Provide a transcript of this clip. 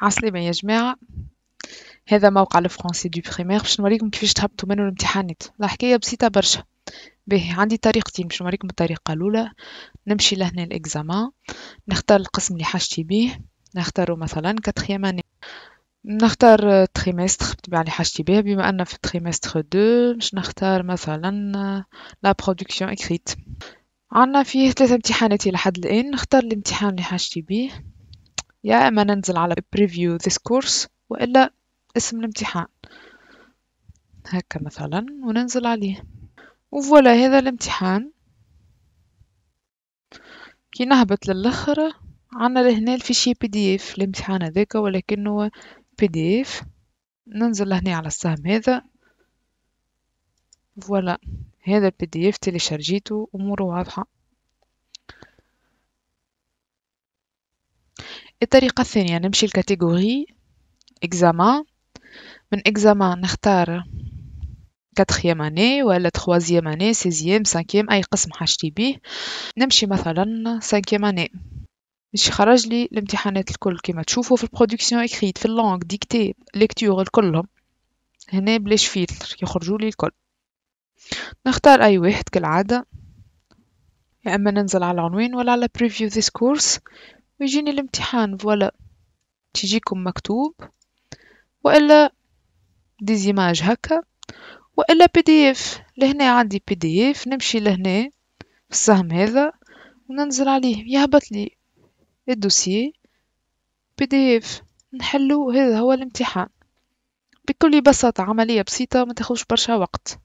عسلامة يا جماعة. هذا موقع le français du primaire باش نوريكم كيفاش تهبطوا منه الامتحانات الحكاية بسيطة برشا. باهي عندي طريقتين باش نوريكم الطريقة الأولى. نمشي لهنا ال examens نختار القسم اللي حاجتي بيه. نختارو مثلا quatrième année نختار trimestre بالطبيعة اللي حاجتي بيه بما أن في trimestre deux باش نختار مثلا la production écrite عنا فيه ثلاثة امتحانات إلى حد الآن. نختار الامتحان اللي حاجتي بيه. يا إما ننزل على preview this course وإلا اسم الامتحان. هكا مثلا وننزل عليه. و voilà هذا الامتحان. كي نهبط للاخر عنا لهنا ال fichier PDF الامتحان هذاك ولكنه PDF ننزل لهنا على السهم هذا. voilà هذا ال PDF télécharge يتو أموره واضحة. الطريقة الثانية نمشي ل catégorie examens من examens نختار quatrième année ولا troisième année sixième cinquième أي قسم حاجتي بيه نمشي مثلا cinquième année باش يخرج لي الامتحانات الكل كما تشوفوا في ال production écrite في ال langue dictée lecture الكلهم. هنا بلاش فيلتر يخرجوا لي الكل. نختار أي واحد كالعادة. يا إما ننزل على العنوان ولا على preview this course ويجيني الامتحان voilà تيجيكم مكتوب وإلا des images هكا وإلا PDF لهنا عندي PDF نمشي لهنا في السهم هذا وننزل عليه. يهبط لي ال dossier PDF نحلو هذا هو الامتحان. بكل بساطة عملية بسيطة ما تاخذش برشا وقت.